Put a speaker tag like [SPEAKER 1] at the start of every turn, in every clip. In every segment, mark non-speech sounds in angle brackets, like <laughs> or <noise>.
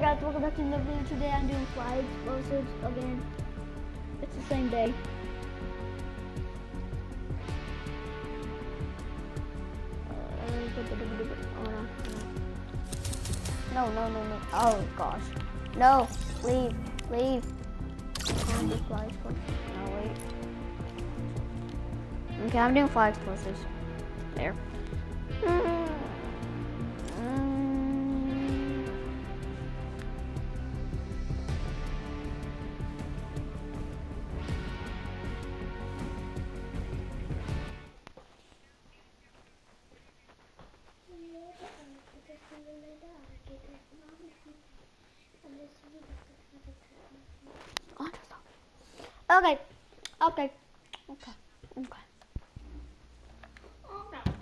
[SPEAKER 1] Guys, welcome back to another video. Today I'm doing fly explosives again. It's the same day. No, no, no, no. Oh gosh. No, leave, leave. Can't do fly explosives. Okay, I'm doing fly explosives. There. Okay. Okay. Okay. Okay.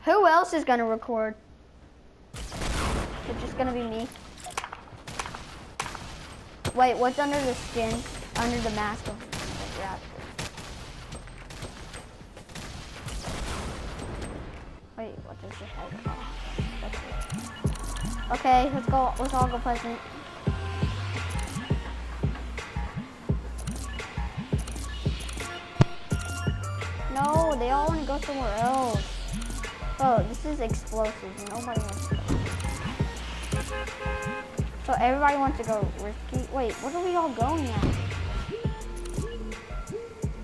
[SPEAKER 1] Who else is gonna record? It's just gonna be me. Wait, what's under the skin? Under the mask of raptor? Wait, what does head? Oh, okay, let's go. Let's all go pleasant. They all want to go somewhere else. Oh, this is explosives. Nobody wants to go. So everybody wants to go risky. Wait, what are we all going at?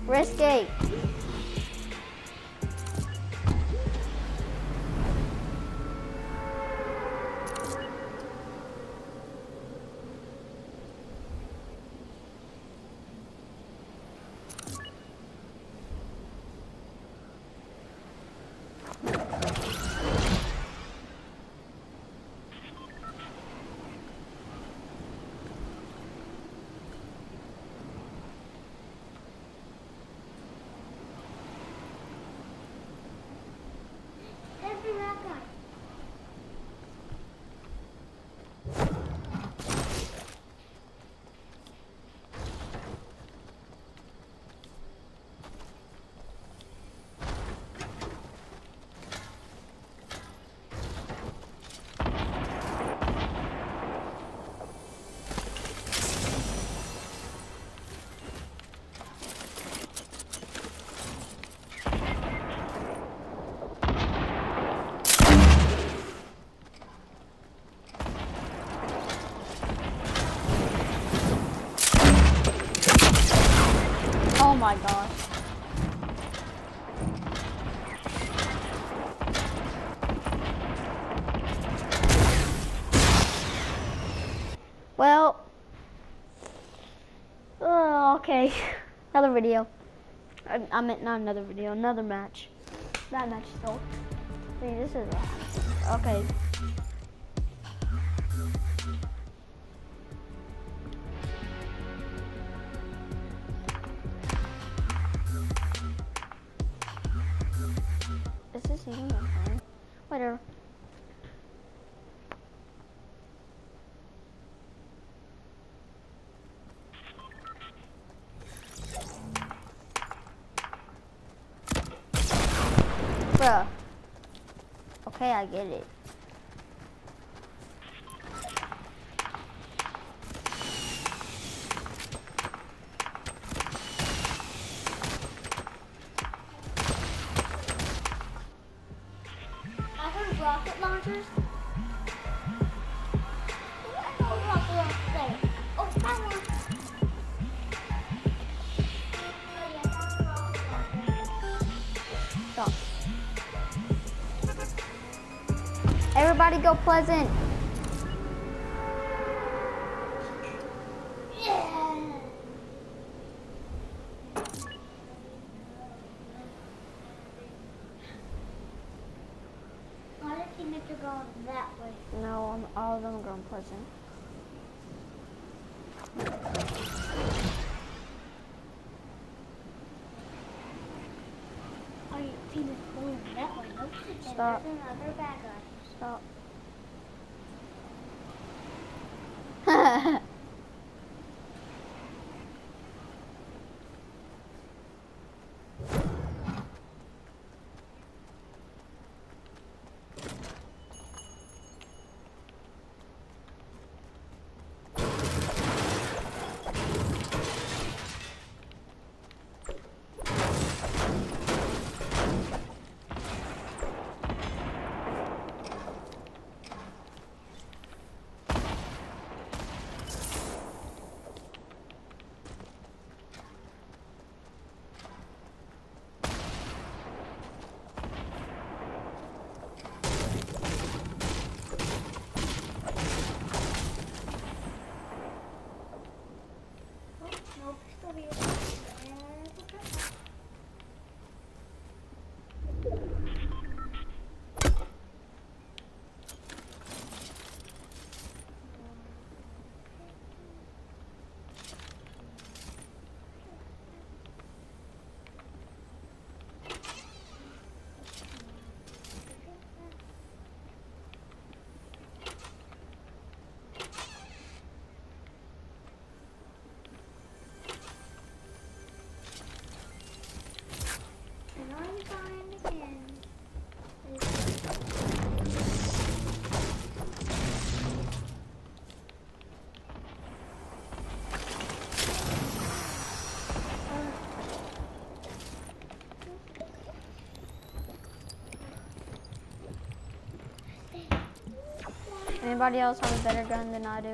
[SPEAKER 1] Risky. My gosh. Well, oh, okay, <laughs> another video. I, I meant not another video, another match. That match still. See, this is okay. Whatever. Bruh. Okay, I get it. Everybody go pleasant.
[SPEAKER 2] Yeah. Why did he make you go that way?
[SPEAKER 1] No, I'm, all of them are going pleasant.
[SPEAKER 2] Your team is going that way. Nope.
[SPEAKER 1] Stop.
[SPEAKER 2] There's another bad guy.
[SPEAKER 1] Stop. Anybody else have a better gun than I do?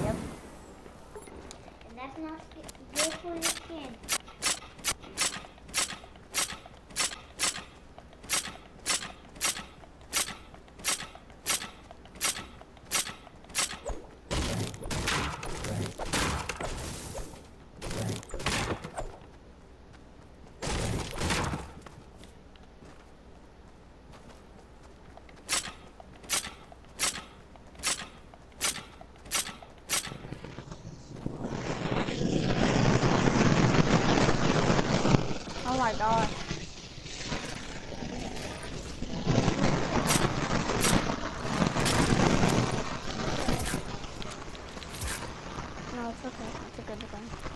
[SPEAKER 1] Yep.
[SPEAKER 2] And that's not good for your skin.
[SPEAKER 1] Oh Oh my gosh. No, it's okay. It's a good gun.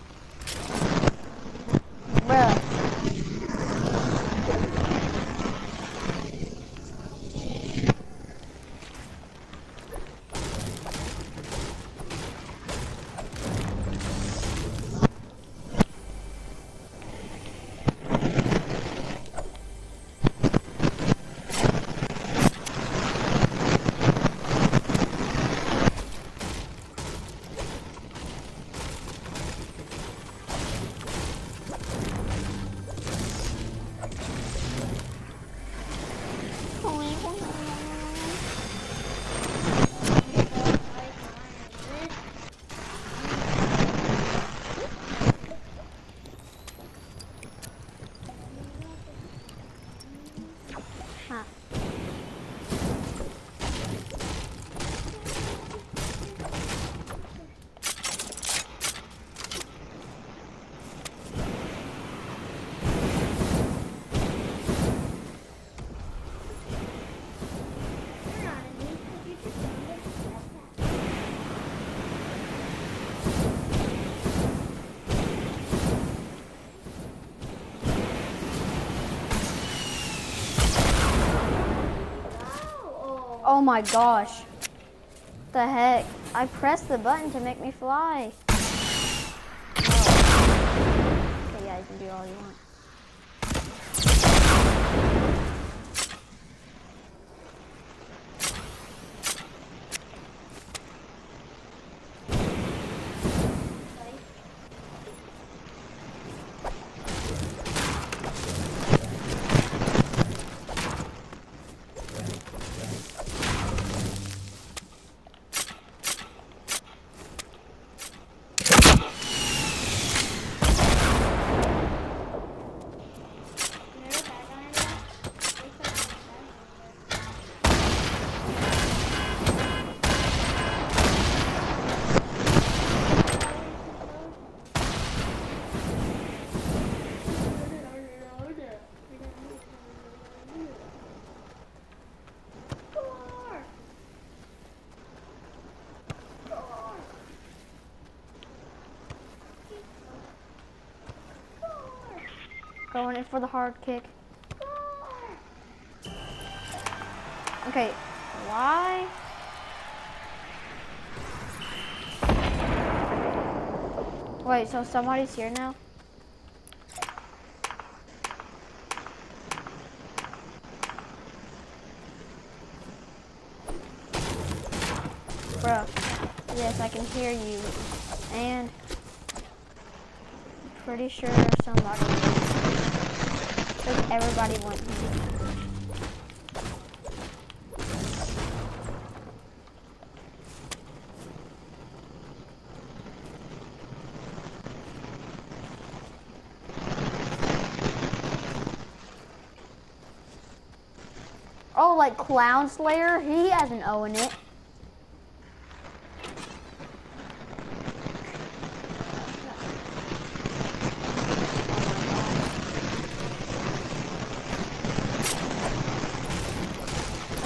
[SPEAKER 1] Oh my gosh. The heck? I pressed the button to make me fly. Oh. Okay, yeah, you can do all you want.
[SPEAKER 2] You're a bad guy now? Looks like you're a bad guy. Score! Score! Score!
[SPEAKER 1] Going in for the hard kick. Okay, why? Wait, so somebody's here now? Bro, yes, I can hear you. And I'm pretty sure somebody everybody went here. Oh, like Clown Slayer? He has an O in it.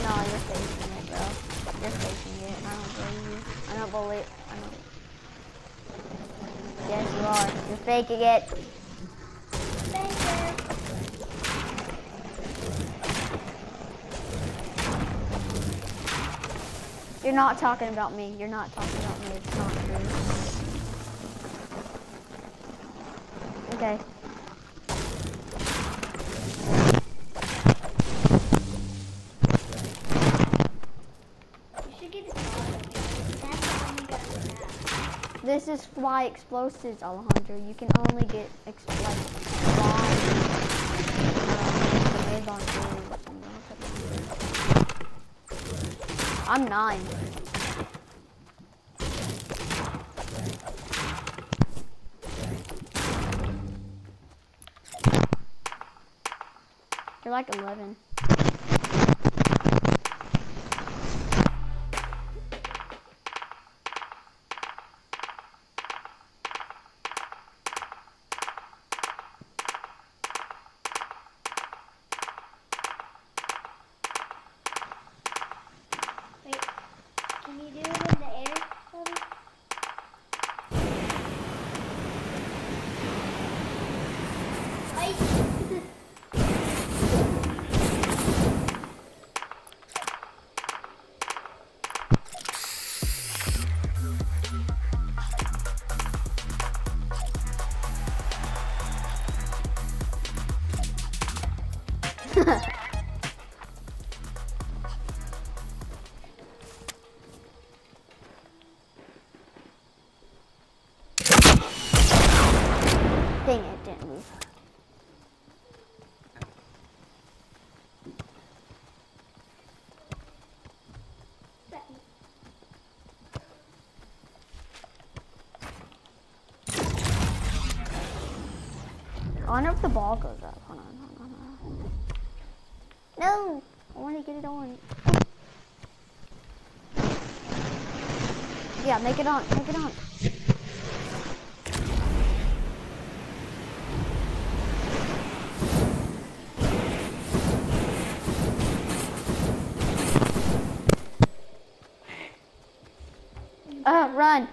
[SPEAKER 1] No, you're faking it, bro. You're faking it. I don't believe you. I don't believe. I don't. Yes, you are. You're faking it. You're not talking about me. You're not talking about me. It's not true. Okay.
[SPEAKER 2] You should get a dog. That's the only gun you have.
[SPEAKER 1] This is fly explosives, Alejandro. You can only get ex- like um. I'm nine. You're like 11. I wonder if the ball goes up. Hold on, hold on, hold on. No! I want to get it on. Yeah, make it on, make it on. Uh, run.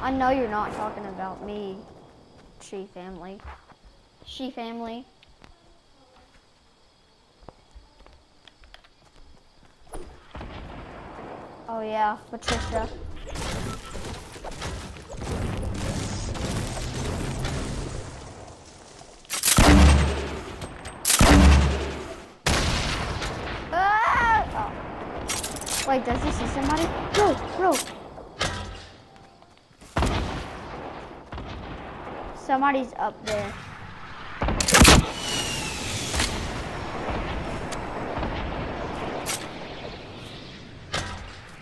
[SPEAKER 1] I know you're not talking about me, she family. She family. Oh yeah, Patricia. Ah! Oh. Wait, does he see somebody? Bro, bro. Somebody's up there.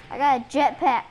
[SPEAKER 1] I got a jetpack.